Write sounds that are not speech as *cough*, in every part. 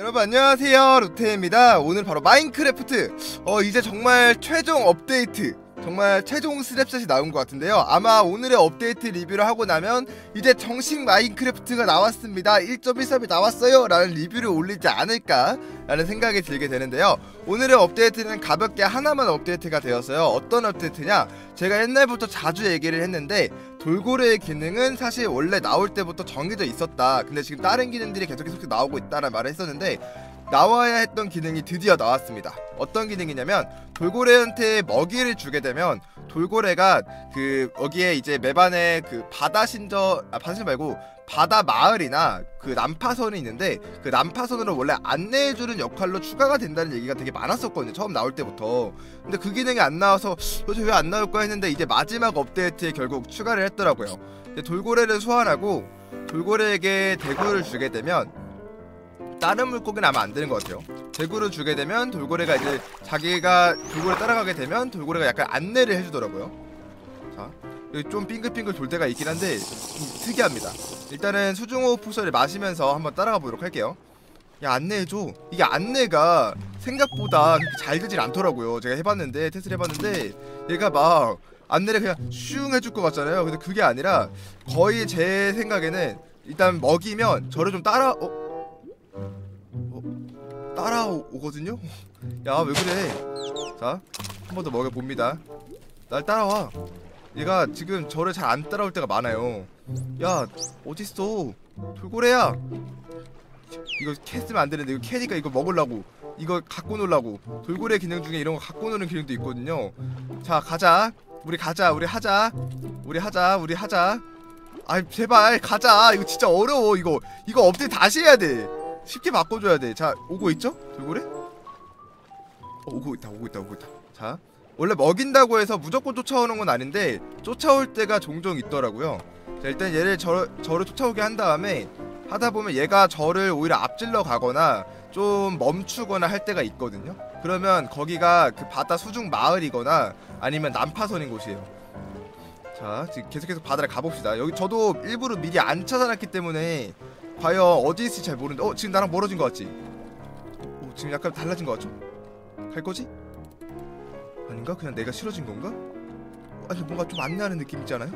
여러분 안녕하세요. 루태입니다. 오늘 바로 마인크래프트. 어 이제 정말 최종 업데이트 정말 최종 스냅샷이 나온 것 같은데요. 아마 오늘의 업데이트 리뷰를 하고 나면 이제 정식 마인크래프트가 나왔습니다. 1.13이 나왔어요. 라는 리뷰를 올리지 않을까 라는 생각이 들게 되는데요. 오늘의 업데이트는 가볍게 하나만 업데이트가 되었어요. 어떤 업데이트냐? 제가 옛날부터 자주 얘기를 했는데 돌고래의 기능은 사실 원래 나올 때부터 정해져 있었다. 근데 지금 다른 기능들이 계속 계속 나오고 있다는 말을 했었는데 나와야 했던 기능이 드디어 나왔습니다. 어떤 기능이냐면 돌고래한테 먹이를 주게 되면 돌고래가 그 여기에 이제 맵안에 그 바다 신저 아 바다 신 말고 바다 마을이나 그 난파선이 있는데 그 난파선으로 원래 안내해주는 역할로 추가가 된다는 얘기가 되게 많았었거든요 처음 나올 때부터 근데 그 기능이 안 나와서 도대체 왜 안 나올까 했는데 이제 마지막 업데이트에 결국 추가를 했더라고요 돌고래를 소환하고 돌고래에게 대구를 주게 되면 다른 물고기는 아마 안 되는 것 같아요. 대구를 주게 되면 돌고래가 이제 자기가 돌고래 따라가게 되면 돌고래가 약간 안내를 해주더라고요. 자 여기 좀 빙글빙글 돌 때가 있긴 한데 특이합니다. 일단은 수중호흡 potion을 마시면서 한번 따라가 보도록 할게요. 야 안내해줘. 이게 안내가 생각보다 잘 되질 않더라고요. 제가 해봤는데 테스트를 해봤는데 얘가 막 안내를 그냥 슝 해줄 것 같잖아요. 근데 그게 아니라 거의 제 생각에는 일단 먹이면 저를 좀 따라 어? 따라오거든요? 야 왜 그래? 자 한 번 더 먹여봅니다. 날 따라와. 얘가 지금 저를 잘 안 따라올 때가 많아요. 야 어딨어? 돌고래야! 이거 캐 쓰면 안 되는데 이거 캐니까 이거 먹으려고 이거 갖고 놀라고. 돌고래 기능 중에 이런 거 갖고 노는 기능도 있거든요. 자 가자. 우리 가자 우리 하자. 우리 하자 우리 하자. 아 제발 가자. 이거 진짜 어려워 이거. 이거 업데이트 다시 해야 돼 쉽게 바꿔줘야 돼. 자, 오고 있죠? 돌고래? 어, 오고 있다, 오고 있다, 오고 있다. 자, 원래 먹인다고 해서 무조건 쫓아오는 건 아닌데 쫓아올 때가 종종 있더라고요. 자, 일단 얘를 저, 저를 쫓아오게 한 다음에 하다 보면 얘가 저를 오히려 앞질러 가거나 좀 멈추거나 할 때가 있거든요. 그러면 거기가 그 바다 수중 마을이거나 아니면 난파선인 곳이에요. 자, 지금 계속해서 바다를 가봅시다. 여기 저도 일부러 미리 안 찾아놨기 때문에 과연 어디 있을지 잘 모르는데 어 지금 나랑 멀어진 것 같지? 어 지금 약간 달라진 것 같죠? 갈 거지? 아닌가? 그냥 내가 싫어진 건가? 어, 아니 뭔가 좀 안내하는 느낌 있잖아요?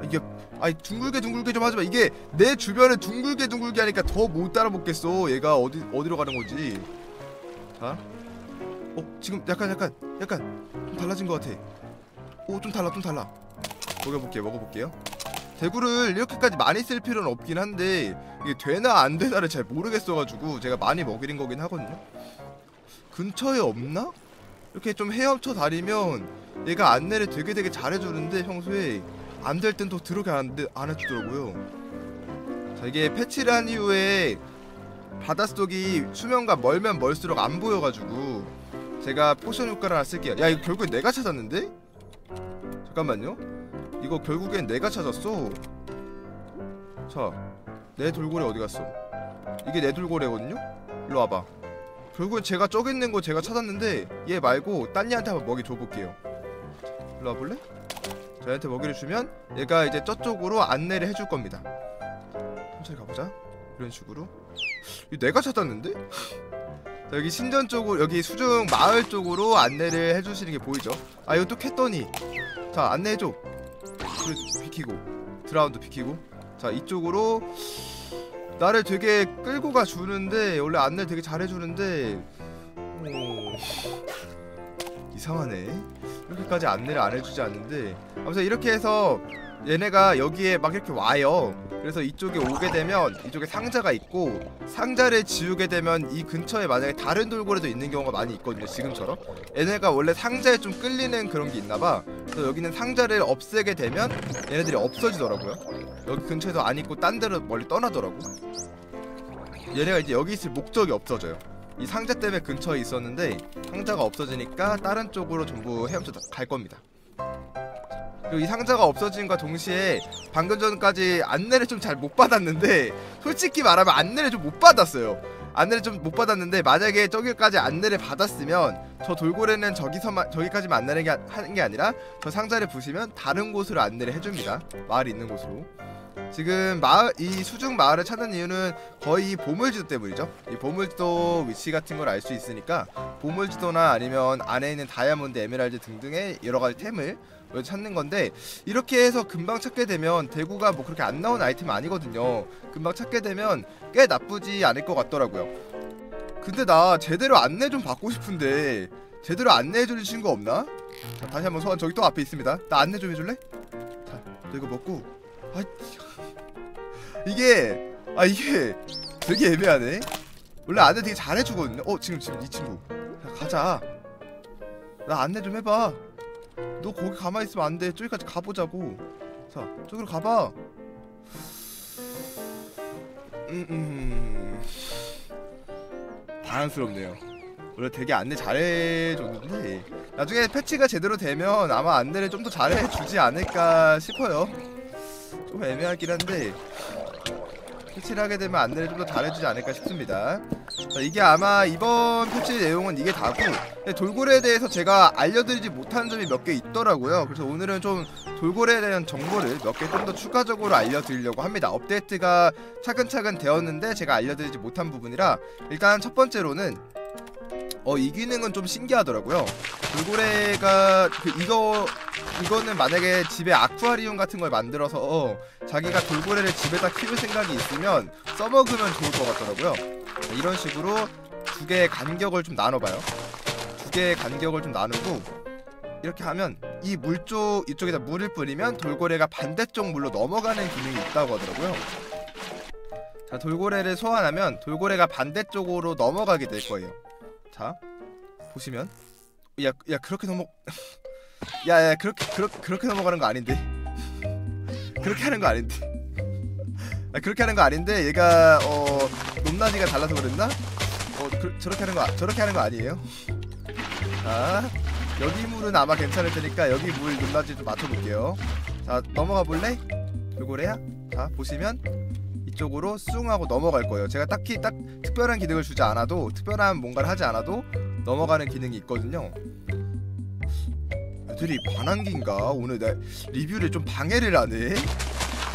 아, 이게 아니 둥글게 둥글게 좀 하지마 이게 내 주변에 둥글게 둥글게 하니까 더 못 따라먹겠어 얘가 어디 어디로 가는 거지 자 어 지금 약간 약간 약간 좀 달라진 것 같아 오좀 달라 좀 달라 먹어볼게요 먹어볼게요 대구를 이렇게까지 많이 쓸 필요는 없긴 한데 이게 되나 안 되나를 잘 모르겠어가지고 제가 많이 먹이는 거긴 하거든요 근처에 없나? 이렇게 좀 헤엄쳐 다니면 얘가 안내를 되게 되게 잘해주는데 평소에 안 될 땐 또 들어게 안, 안 해주더라고요 자 이게 패치를 한 이후에 바닷속이 수면과 멀면 멀수록 안 보여가지고 제가 potion 효과를 하나 쓸게요 야 이거 결국엔 내가 찾았는데? 잠깐만요 이거 결국엔 내가 찾았어. 자 내 돌고래 어디 갔어? 이게 내 돌고래거든요? 일로 와봐. 결국엔 제가 저기 있는 거 제가 찾았는데 얘 말고 딴 애한테 한번 먹이 줘볼게요. 일로 와볼래? 자 얘한테 먹이를 주면 얘가 이제 저쪽으로 안내를 해줄 겁니다. 천천히 가보자. 이런 식으로. 이거 내가 찾았는데? 자, 여기 신전 쪽으로 여기 수중 마을 쪽으로 안내를 해주시는 게 보이죠? 아 이거 또 캤더니. 자 안내해줘 그래 비키고 드라운드 비키고. 자 이쪽으로 나를 되게 끌고 가 주는데 원래 안내를 되게 잘해주는데 어... 이상하네. 이렇게까지 안내를 안 해주지 않는데. 아무튼 이렇게 해서 얘네가 여기에 막 이렇게 와요. 그래서 이쪽에 오게 되면 이쪽에 상자가 있고 상자를 지우게 되면 이 근처에 만약에 다른 돌고래도 있는 경우가 많이 있거든요 지금처럼. 얘네가 원래 상자에 좀 끌리는 그런 게 있나봐. 그래서 여기는 상자를 없애게 되면 얘네들이 없어지더라고요. 여기 근처에도 안 있고 딴 데로 멀리 떠나더라고. 얘네가 이제 여기 있을 목적이 없어져요. 이 상자 때문에 근처에 있었는데 상자가 없어지니까 다른 쪽으로 전부 헤엄쳐 갈 겁니다 이 상자가 없어진과 동시에 방금 전까지 안내를 좀 잘 못 받았는데 솔직히 말하면 안내를 좀 못 받았어요. 안내를 좀 못 받았는데 만약에 저기까지 안내를 받았으면 저 돌고래는 저기서만 저기까지만 안내를 하는 게 아니라 저 상자를 부시면 다른 곳으로 안내를 해줍니다. 마을이 있는 곳으로 지금 마을 이 수중 마을을 찾는 이유는 거의 이 보물지도 때문이죠. 이 보물지도 위치 같은 걸 알 수 있으니까 보물지도나 아니면 안에 있는 다이아몬드, 에메랄드 등등의 여러 가지 템을 찾는 건데 이렇게 해서 금방 찾게 되면 대구가 뭐 그렇게 안 나온 아이템 아니거든요. 금방 찾게 되면 꽤 나쁘지 않을 것 같더라고요. 근데 나 제대로 안내 좀 받고 싶은데 제대로 안내해주는 친구 없나? 자, 다시 한번 소환 저기 또 앞에 있습니다. 나 안내 좀 해줄래? 자, 너 이거 먹고 아 이게 아 이게 되게 애매하네. 원래 안내 되게 잘해주거든요. 어 지금 지금 이 친구. 자, 가자. 나 안내 좀 해봐. 너 거기 가만히 있으면 안 돼. 저기까지 가보자고. 자, 저기로 가봐. 음, 음. 당황스럽네요. 원래 되게 안내 잘해줬는데 나중에 패치가 제대로 되면 아마 안내를 좀 더 잘해주지 않을까 싶어요. 좀 애매하긴 한데 패치를 하게 되면 안내를 좀 더 잘해주지 않을까 싶습니다. 자, 이게 아마 이번 패치 내용은 이게 다고 돌고래에 대해서 제가 알려드리지 못한 점이 몇 개 있더라고요. 그래서 오늘은 좀 돌고래에 대한 정보를 몇 개 좀 더 추가적으로 알려드리려고 합니다. 업데이트가 차근차근 되었는데 제가 알려드리지 못한 부분이라 일단 첫 번째로는 어 이 기능은 좀 신기하더라고요. 돌고래가 그 이거 이거는 만약에 집에 아쿠아리움 같은 걸 만들어서 어, 자기가 돌고래를 집에다 키울 생각이 있으면 써먹으면 좋을 것 같더라고요. 자, 이런 식으로 두 개의 간격을 좀 나눠봐요. 두 개의 간격을 좀 나누고 이렇게 하면 이물쪽 이쪽에다 물을 뿌리면 돌고래가 반대쪽 물로 넘어가는 기능이 있다고 하더라고요. 자 돌고래를 소환하면 돌고래가 반대쪽으로 넘어가게 될 거예요. 자 보시면 야 야 그렇게 넘어 *laughs* 야야 그렇게 그렇게 그렇게 넘어가는 거 아닌데 그렇게 하는 거 아닌데 아, 그렇게 하는 거 아닌데 얘가 어 높낮이가 달라서 그랬나? 어 그, 저렇게 하는 거 아- 저렇게 하는 거 아니에요? 자 여기 물은 아마 괜찮을 테니까 여기 물 높낮이 좀 맞춰볼게요. 자 넘어가 볼래? 돌고래야? 자 보시면 이쪽으로 쑥 하고 넘어갈 거예요. 제가 딱히 딱 특별한 기능을 주지 않아도 특별한 뭔가를 하지 않아도 넘어가는 기능이 있거든요. 애들이 반항기인가? 오늘 내 리뷰를 좀 방해를 하네.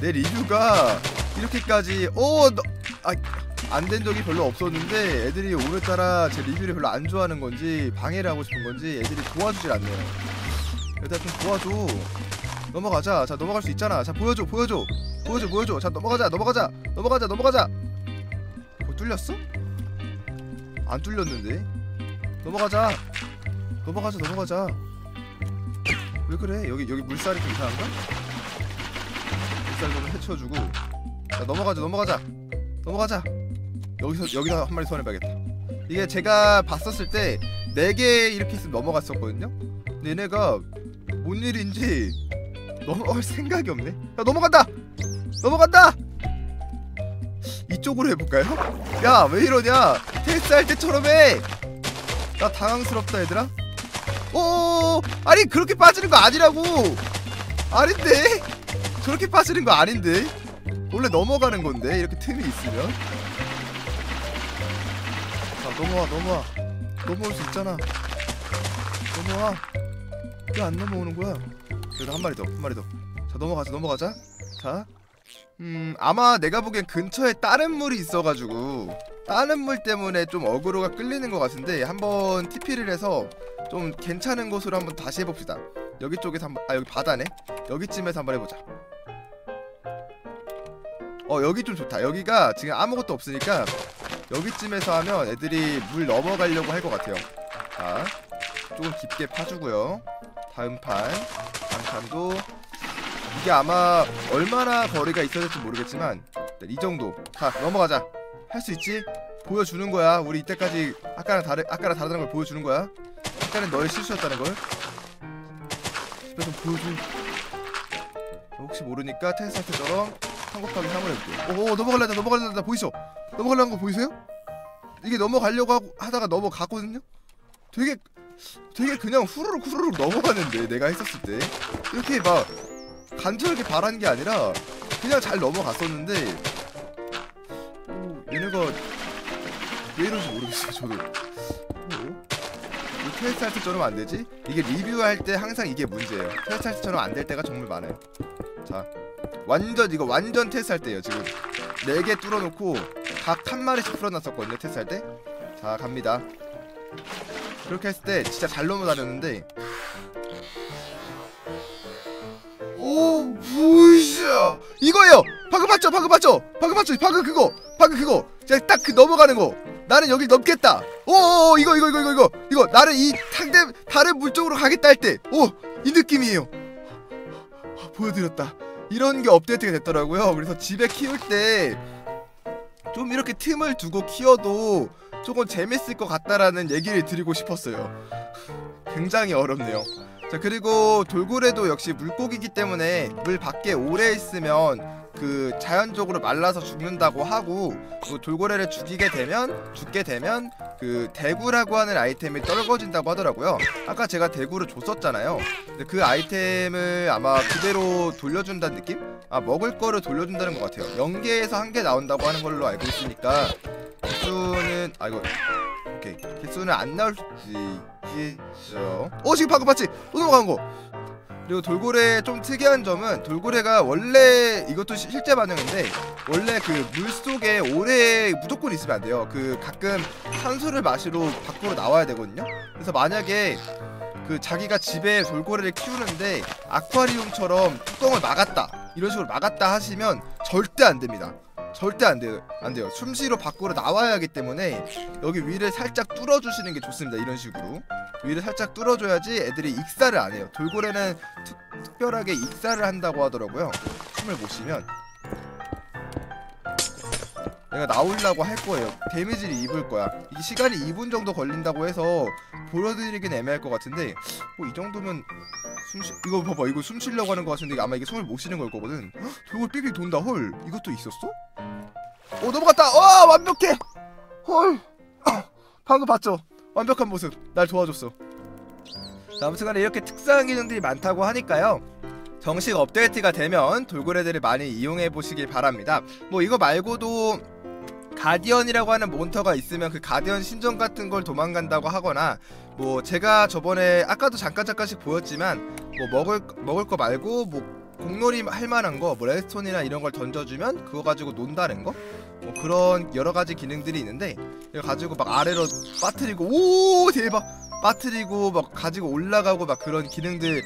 내 리뷰가 이렇게까지 어안 된 적이 별로 없었는데 애들이 오늘따라 제 리뷰를 별로 안 좋아하는 건지 방해를 하고 싶은 건지 애들이 도와주질 않네요. 얘들아 좀 도와줘. 넘어가자. 자 넘어갈 수 있잖아. 자 보여줘 보여줘 보여줘 보여줘. 자 넘어가자 넘어가자 넘어가자 넘어가자. 어, 뚫렸어? 안 뚫렸는데. 넘어가자. 넘어가자 넘어가자. 왜 그래? 여기 여기 물살이 좀 이상한가? 물살 좀 헤쳐주고. 자 넘어가자 넘어가자 넘어가자. 여기서 여기다 한 마리 소환해봐야겠다. 이게 제가 봤었을 때네개 이렇게 있으면 넘어갔었거든요. 근데 얘네가 뭔 일인지 넘어갈 생각이 없네. 야 넘어간다. 넘어간다. 이쪽으로 해볼까요? 야 왜 이러냐? 테스트 할 때처럼 해. 나 당황스럽다 얘들아. 오 아니 그렇게 빠지는 거 아니라고. 아닌데 저렇게 빠지는 거 아닌데 원래 넘어가는 건데 이렇게 틈이 있으면. 자 넘어와 넘어와 넘어올 수 있잖아. 넘어와. 왜 안 넘어오는 거야? 그래도 한 마리 더, 한 마리 더. 자 넘어가자, 넘어가자. 자, 음 아마 내가 보기엔 근처에 다른 물이 있어가지고 다른 물 때문에 좀 어그로가 끌리는 것 같은데 한번 TP를 해서 좀 괜찮은 곳으로 한번 다시 해봅시다. 여기 쪽에서 한번, 아 여기 바다네. 여기쯤에서 한번 해보자. 어 여기 좀 좋다. 여기가 지금 아무것도 없으니까 여기쯤에서 하면 애들이 물 넘어가려고 할 것 같아요. 자, 조금 깊게 파주고요. 다음 판, 다음 판도 이게 아마 얼마나 거리가 있어야 될지 모르겠지만 네, 이 정도. 자 넘어가자. 할 수 있지? 보여주는 거야. 우리 이때까지 아까랑 다르 아까랑 다르다는 걸 보여주는 거야. 아까는 너의 실수였다는 걸. 제발 좀 보여줘. 혹시 모르니까 테스트처럼 3 곱하기 3을 해볼게. 오 넘어갈란다 넘어갈란다 보이죠? 넘어가려는 거 보이세요? 이게 넘어가려고 하고, 하다가 넘어갔거든요? 되게 되게 그냥 후루룩 후루룩 넘어가는데 내가 했었을 때 이렇게 막 간절하게 바라는 게 아니라 그냥 잘 넘어갔었는데 오, 얘네가 왜 이런지 모르겠어요 저도 테스트 할 때처럼 안 되지? 이게 리뷰할 때 항상 이게 문제예요. 테스트 할 때처럼 안 될 때가 정말 많아요. 자 완전 이거 완전 테스트 할 때예요 지금. 4개 뚫어놓고 각 한 마리씩 풀어놨었거든요 테스트 할 때 자 갑니다. 그렇게 했을 때 진짜 잘 넘어다녔는데. 오 무이샤 이거예요! 방금 봤죠? 방금 봤죠? 방금 봤죠? 방금 그거! 방금 그거! 제가 딱그 넘어가는 거 나는 여기 넘겠다. 오 이거 이거 이거 이거 이거. 이거 나는 이 상대 다른 물 쪽으로 가겠다 할 때. 오 이 느낌이에요. 보여드렸다. 이런 게 업데이트가 됐더라고요. 그래서 집에 키울 때 좀 이렇게 틈을 두고 키워도 조금 재밌을 것 같다라는 얘기를 드리고 싶었어요. 굉장히 어렵네요. 자 그리고 돌고래도 역시 물고기이기 때문에 물 밖에 오래 있으면 그 자연적으로 말라서 죽는다고 하고 그 돌고래를 죽이게 되면 죽게 되면 그 대구라고 하는 아이템이 떨궈진다고 하더라고요. 아까 제가 대구를 줬었잖아요. 근데 그 아이템을 아마 그대로 돌려준다는 느낌? 아 먹을 거를 돌려준다는 것 같아요. 연계에서 한 개 나온다고 하는 걸로 알고 있으니까 개수는 아 이거 오케이. 개수는 안 나올 수 있겠죠 어 지금 방금 봤지? 또 넘어간 거 그리고 돌고래 좀 특이한 점은 돌고래가 원래 이것도 시- 실제 반응인데 원래 그 물속에 오래 무조건 있으면 안 돼요. 그 가끔 산소를 마시러 밖으로 나와야 되거든요. 그래서 만약에 그 자기가 집에 돌고래를 키우는데 아쿠아리움처럼 뚜껑을 막았다 이런 식으로 막았다 하시면 절대 안 됩니다. 절대 안 돼요. 안 돼요. 숨쉬러 밖으로 나와야 하기 때문에 여기 위를 살짝 뚫어 주시는 게 좋습니다. 이런 식으로 위를 살짝 뚫어줘야지 애들이 익사를 안 해요. 돌고래는 특, 특별하게 익사를 한다고 하더라고요. 숨을 못 쉬면. 내가 나오려고 할 거예요. 데미지를 입을 거야. 이 시간이 2분 정도 걸린다고 해서 보여드리긴 애매할 것 같은데 뭐이 정도면 숨쉬 이거 봐봐. 이거 숨 쉬려고 하는 것 같은데 아마 이게 숨을 못 쉬는 걸 거거든. 헉, 돌고래 삑삑 돈다. 헐 이것도 있었어? 오 넘어갔다. 와 완벽해. 헐. 방금 봤죠 완벽한 모습 날 도와줬어. 자, 아무튼간에 이렇게 특수한 기능들이 많다고 하니까요. 정식 업데이트가 되면 돌고래들을 많이 이용해 보시길 바랍니다. 뭐 이거 말고도 가디언이라고 하는 몬터가 있으면 그 가디언 신전 같은 걸 도망간다고 하거나 뭐 제가 저번에 아까도 잠깐 잠깐씩 보였지만 뭐 먹을 먹을 거 말고 뭐 공놀이 할 만한 거, 뭐 레스톤이나 이런 걸 던져주면 그거 가지고 논다는 거, 뭐 그런 여러 가지 기능들이 있는데 이거 가지고 막 아래로 빠뜨리고 오 대박! 빠뜨리고 막 가지고 올라가고 막 그런 기능들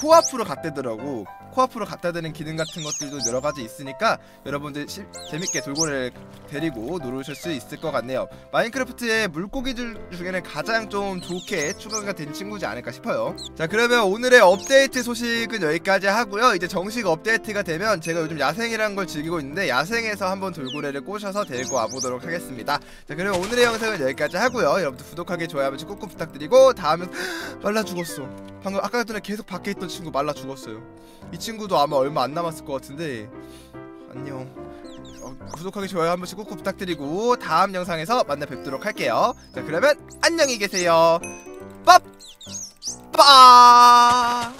코앞으로 갖대더라고 코앞으로 갖다 대는 기능 같은 것들도 여러 가지 있으니까 여러분들 시, 재밌게 돌고래를 데리고 놀으실 수 있을 것 같네요. 마인크래프트의 물고기들 중에는 가장 좀 좋게 추가가 된 친구지 않을까 싶어요. 자 그러면 오늘의 업데이트 소식은 여기까지 하고요. 이제 정식 업데이트가 되면 제가 요즘 야생이라는 걸 즐기고 있는데 야생에서 한번 돌고래를 꼬셔서 데리고 와보도록 하겠습니다. 자 그러면 오늘의 영상은 여기까지 하고요. 여러분들 구독하기 좋아요 한 번씩 꾹꾹 부탁드리고 다음은 *gasps* 말라 죽었어. 방금 아까 전에 계속 밖에 있던 친구 말라 죽었어요. 이 친구도 아마 얼마 안 남았을 것 같은데. 안녕. 어, 구독하기 좋아요 한 번씩 꾹꾹 부탁드리고 다음 영상에서 만나 뵙도록 할게요. 자 그러면 안녕히 계세요. 빠빠